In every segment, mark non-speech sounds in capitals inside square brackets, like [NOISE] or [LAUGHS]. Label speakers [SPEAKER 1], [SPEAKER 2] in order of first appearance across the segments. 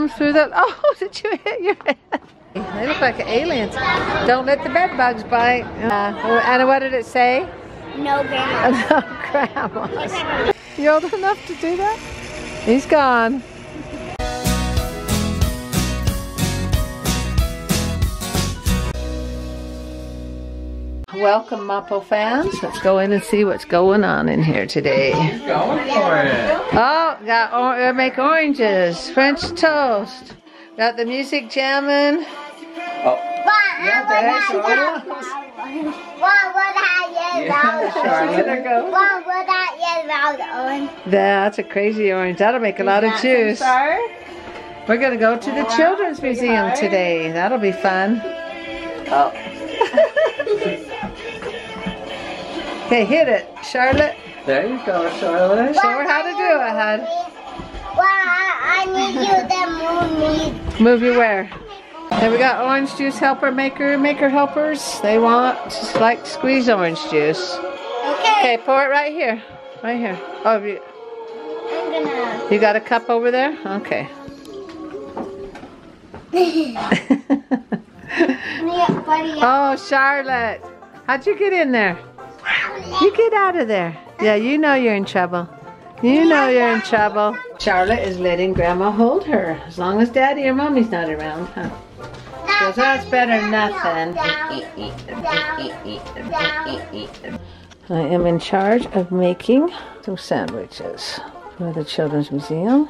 [SPEAKER 1] Museum through that. [LAUGHS] oh, did you hit your head? They look like aliens. Don't let the bed bugs bite. Uh, Anna, what did it say?
[SPEAKER 2] No grandma. [LAUGHS]
[SPEAKER 1] no grandmas. You old enough to do that? He's gone. Welcome, Momma O fans. Let's go in and see what's going on in here today.
[SPEAKER 3] Going for it.
[SPEAKER 1] Oh, got or uh, make oranges, French toast. Got the music jamming.
[SPEAKER 3] Oh, yeah, there's Charlotte.
[SPEAKER 2] What would I
[SPEAKER 3] Yeah, Charlotte.
[SPEAKER 1] go.
[SPEAKER 2] What would I get on?
[SPEAKER 1] That's a crazy orange. That'll make a lot of juice. We're gonna go to the Children's Museum today. That'll be fun. Oh. [LAUGHS] okay, hit it, Charlotte.
[SPEAKER 3] There you go, Charlotte.
[SPEAKER 1] Show her how to do it, hon.
[SPEAKER 2] Well, I, I need you to move me.
[SPEAKER 1] Move you where? Then we got orange juice helper maker, maker helpers. They want just like squeeze orange juice.
[SPEAKER 2] Okay.
[SPEAKER 1] Okay, pour it right here. Right here. Oh, you,
[SPEAKER 2] I'm gonna.
[SPEAKER 1] you got a cup over there? Okay. [LAUGHS] [LAUGHS] Oh, Charlotte. How'd you get in there? You get out of there. Yeah, you know you're in trouble. You know you're in trouble. Charlotte is letting Grandma hold her as long as Daddy or Mommy's not around, huh? Because that's better than nothing. I am in charge of making some sandwiches for the Children's Museum.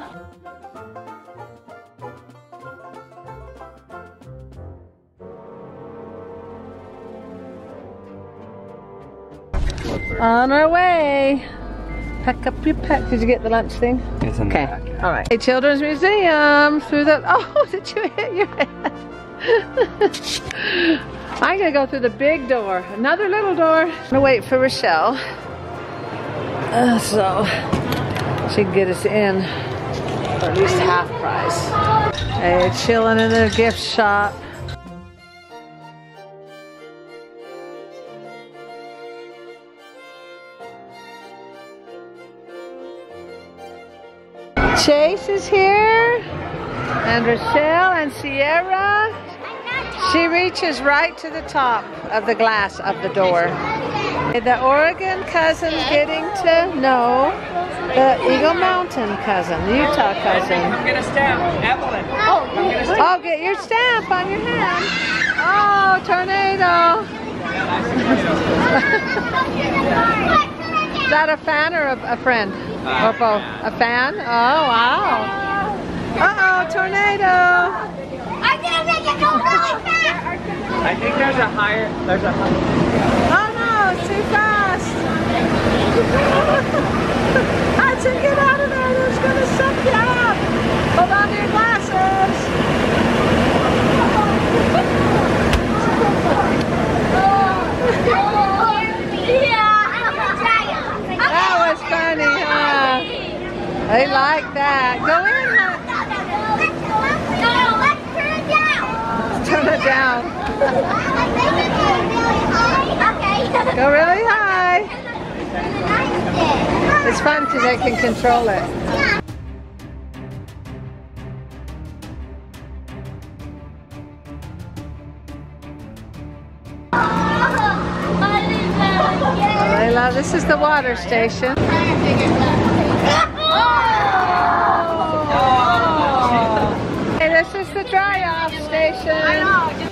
[SPEAKER 1] On our way. Pack up your pack. Did you get the lunch thing?
[SPEAKER 3] It's in
[SPEAKER 1] Okay.
[SPEAKER 3] the back.
[SPEAKER 1] All right. Hey, Children's Museum through the. [LAUGHS] Oh, did you hit your head? [LAUGHS] I'm gonna go through the big door. Another little door. I'm gonna wait for Rochelle. Uh, so she can get us in for at least half price. Hey, chilling in the gift shop. Chase is here, and Rochelle and Sierra. She reaches right to the top of the glass of the door. The Oregon cousin's getting to know the Eagle Mountain cousin, the Utah cousin.
[SPEAKER 3] I'm gonna stamp, Evelyn.
[SPEAKER 1] Oh, oh get your stamp on your hand. Oh, tornado. [LAUGHS] [LAUGHS] Is that a fan or a, a friend? Or both? A fan? Oh, wow. Uh-oh, tornado.
[SPEAKER 2] I'm gonna make it go really fast.
[SPEAKER 3] I think there's a higher, there's a higher.
[SPEAKER 1] Oh no, it's too fast. [LAUGHS] I Hudson, get out of there. It's going to suck you up. Hold on to your glasses. Oh, That was funny, huh? They like that. Go in, huh? Turn it down. Turn it down. Go really high. It's fun because they can control it. I love this is the water station. Hey, this is the dry off station.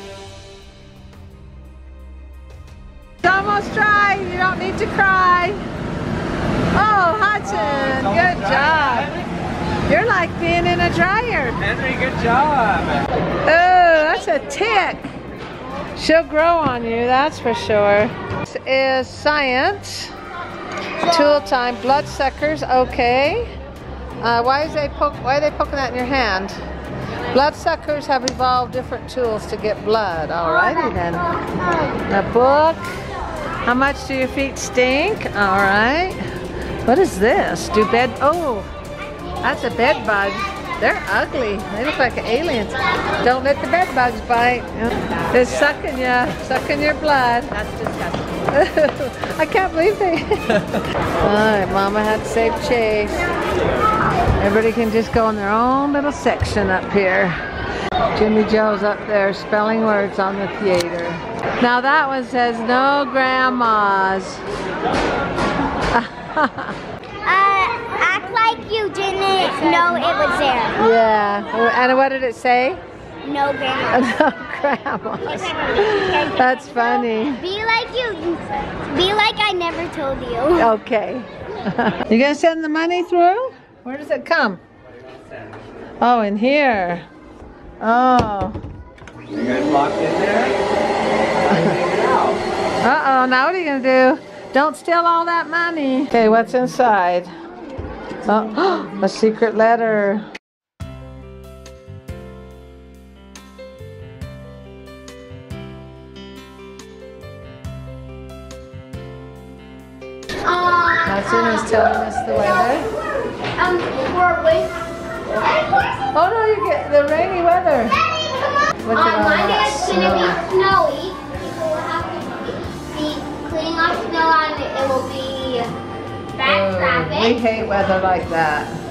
[SPEAKER 1] It's almost dry. You don't need to cry. Oh, Hudson, good job. You're like being in a dryer.
[SPEAKER 3] Henry, good job.
[SPEAKER 1] Oh, that's a tick. She'll grow on you, that's for sure. This is science. Tool time. Bloodsuckers, okay. Uh, why is they poke? Why are they poking that in your hand? Bloodsuckers have evolved different tools to get blood. Alrighty then. A book. How much do your feet stink? All right. What is this? Do bed? Oh, that's a bed bug. They're ugly. They look like aliens. Don't let the bed bugs bite. They're sucking you, sucking your blood. That's disgusting. [LAUGHS] I can't believe they. [LAUGHS] All right, Mama had to save Chase. Everybody can just go in their own little section up here. Jimmy Joe's up there spelling words on the theater. Now that one says no grandmas. [LAUGHS]
[SPEAKER 2] Uh, act like you didn't know it was there.
[SPEAKER 1] yeah. And what did it say?
[SPEAKER 2] No grandma.
[SPEAKER 1] No grandmas. That's funny.
[SPEAKER 2] Be like you. Be like I never told you.
[SPEAKER 1] Okay. [LAUGHS] you gonna send the money through? Where does it come? Oh, in here. Oh.
[SPEAKER 3] You guys locked in there? [LAUGHS]
[SPEAKER 1] Uh-oh, now what are you gonna do? Don't steal all that money. Okay, what's inside? Oh, [GASPS] a secret letter. Is telling us the weather.
[SPEAKER 2] um, we're wait.
[SPEAKER 1] Oh no, you get the rainy weather. Look
[SPEAKER 2] On
[SPEAKER 1] at all
[SPEAKER 2] Monday it's gonna be snowy. People will have to be cleaning off snow and it will be bad
[SPEAKER 1] Oh, we hate weather like that.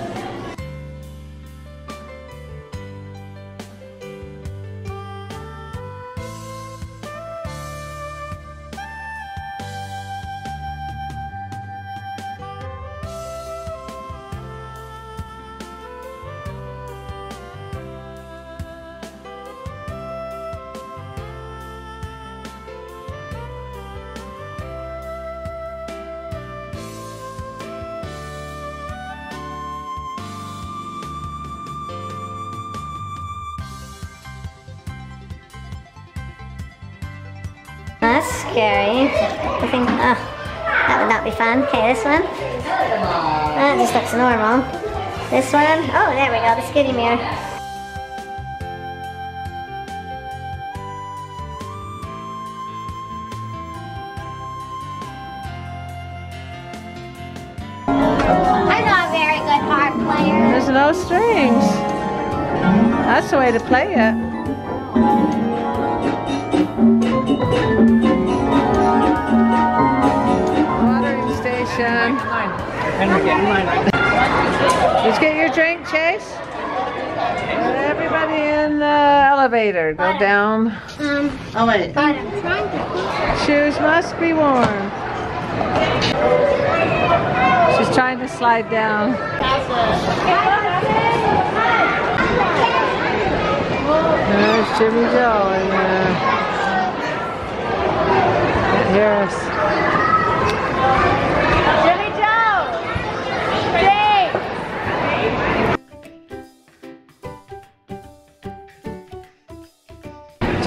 [SPEAKER 4] Scary. I think, oh, that would not be fun. Okay, this one. That just looks normal. This one, oh, there we go, the skiddy mirror.
[SPEAKER 2] I'm not a very good harp player.
[SPEAKER 1] There's no strings. That's the way to play it. Station.
[SPEAKER 3] Henry, get in line.
[SPEAKER 1] Just get your drink, Chase. Let everybody in the elevator. Go down.
[SPEAKER 2] Um,
[SPEAKER 1] Oh wait.
[SPEAKER 2] but I'm trying to
[SPEAKER 1] Shoes must be worn. She's trying to slide down. There's Jimmy Joe in there. Can't hear us.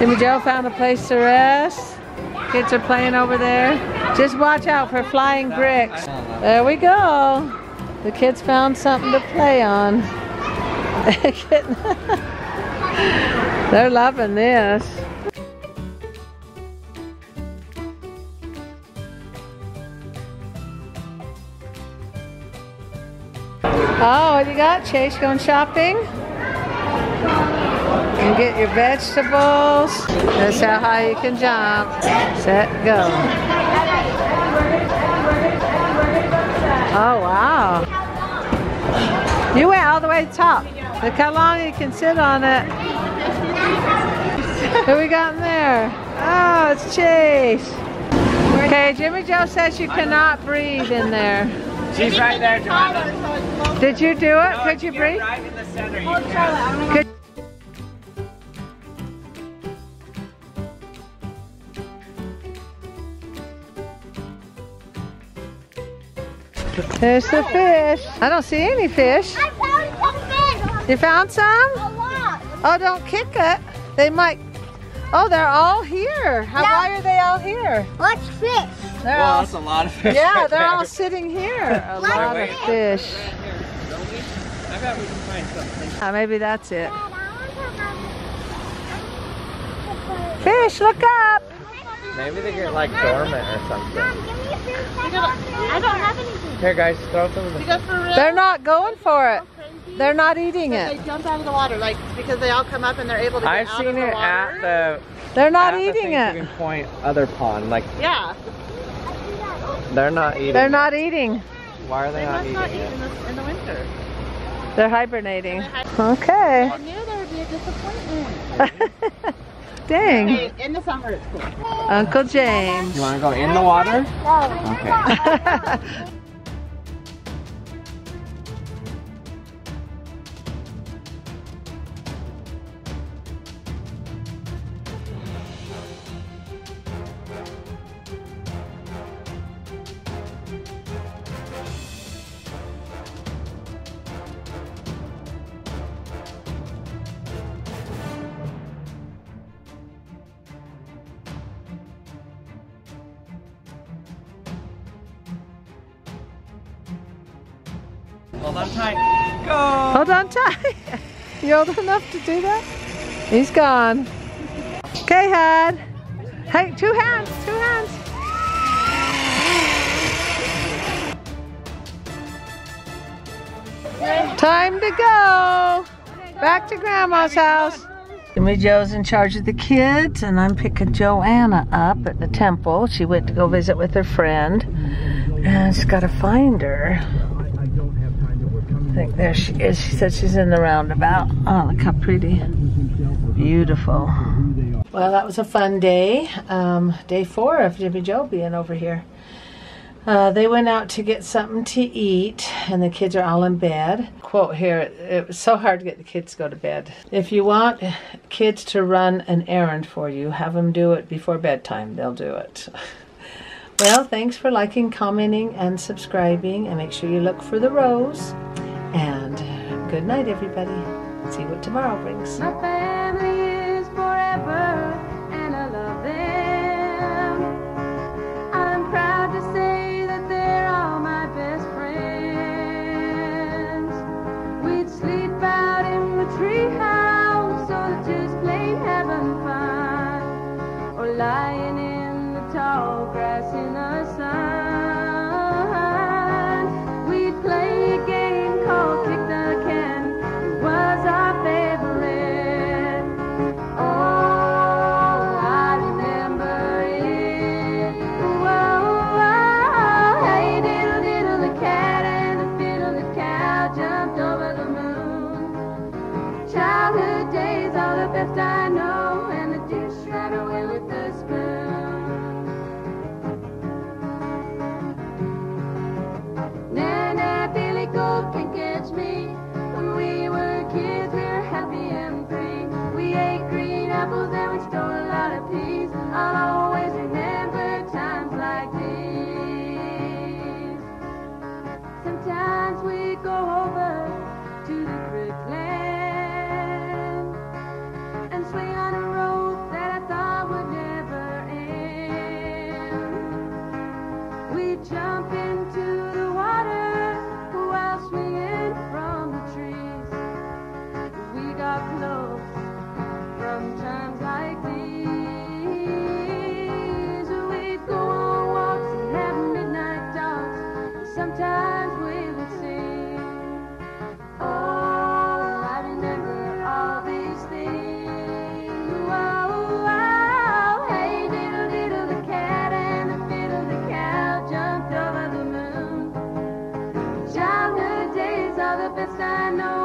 [SPEAKER 1] Jimmy Joe found a place to rest. Kids are playing over there. Just watch out for flying bricks. There we go. The kids found something to play on. [LAUGHS] They're loving this. Oh, what you got, Chase? Going shopping? You get your vegetables. That's how high you can jump. Set, go. Oh, wow. You went all the way to the top. Look how long you can sit on it. Who we got in there? Oh, it's Chase. Okay, Jimmy Joe says you cannot breathe in there.
[SPEAKER 3] She's right there, Joanna.
[SPEAKER 1] Did you do it?
[SPEAKER 3] No,
[SPEAKER 1] Could you breathe?
[SPEAKER 3] Right in the center. You.
[SPEAKER 1] Could There's the fish. I don't see any fish.
[SPEAKER 2] I found some fish.
[SPEAKER 1] You found some?
[SPEAKER 2] A lot.
[SPEAKER 1] Oh, don't kick it. They might. Oh, they're all here. How,
[SPEAKER 2] Yeah.
[SPEAKER 1] Why are they all here?
[SPEAKER 2] What's fish?
[SPEAKER 1] They're
[SPEAKER 3] Well,
[SPEAKER 1] all.
[SPEAKER 3] that's a lot of fish.
[SPEAKER 1] Yeah,
[SPEAKER 3] right
[SPEAKER 1] they're all sitting here. [LAUGHS] A
[SPEAKER 2] Like
[SPEAKER 1] lot of
[SPEAKER 2] this.
[SPEAKER 1] fish.
[SPEAKER 3] I bet we can find something.
[SPEAKER 1] Ah, maybe that's it. Fish, look up.
[SPEAKER 3] Maybe they get like dormant or something.
[SPEAKER 2] I don't have anything.
[SPEAKER 3] Here, guys, throw some of the.
[SPEAKER 1] They're not going for it. They're not eating
[SPEAKER 5] They
[SPEAKER 1] it.
[SPEAKER 5] jump out of the water, like because they all come up and they're able to get
[SPEAKER 3] I've
[SPEAKER 5] out
[SPEAKER 3] seen
[SPEAKER 5] of the
[SPEAKER 3] it
[SPEAKER 5] water.
[SPEAKER 3] at the.
[SPEAKER 1] They're not
[SPEAKER 3] at the
[SPEAKER 1] eating
[SPEAKER 3] things
[SPEAKER 1] it.
[SPEAKER 3] point other pond. Like
[SPEAKER 5] Yeah,
[SPEAKER 3] they're not eating.
[SPEAKER 1] They're not eating.
[SPEAKER 3] Why are they,
[SPEAKER 5] they
[SPEAKER 3] not
[SPEAKER 5] must
[SPEAKER 3] eating
[SPEAKER 5] not eat
[SPEAKER 3] it?
[SPEAKER 5] in the, in the winter.
[SPEAKER 1] They're hibernating. Okay.
[SPEAKER 5] I knew there would be a disappointment. [LAUGHS]
[SPEAKER 1] Dang.
[SPEAKER 5] Hey, in the summer it's cool.
[SPEAKER 1] Uncle James.
[SPEAKER 3] You want to go in the water? Okay. [LAUGHS] Hold on tight. Go.
[SPEAKER 1] Hold on tight. [LAUGHS] You old enough to do that? He's gone. Okay, Had. Hey, two hands, two hands. Time to go. Back to Grandma's house. Jimmy Joe's in charge of the kids, and I'm picking Joanna up at the temple. She went to go visit with her friend, and she's got to find her. I think there she is. She said she's in the roundabout. Oh, look how pretty. Beautiful. Well, that was a fun day. Um, day four of Jimmy Joe being over here. Uh, they went out to get something to eat, and the kids are all in bed. Quote here it was so hard to get the kids to go to bed. If you want kids to run an errand for you, have them do it before bedtime. They'll do it. [LAUGHS] Well, thanks for liking, commenting, and subscribing. And make sure you look for the rose. And uh, good night, everybody. See what tomorrow brings.
[SPEAKER 6] My family is forever, We ate green apples and we stole a lot of peas. I know.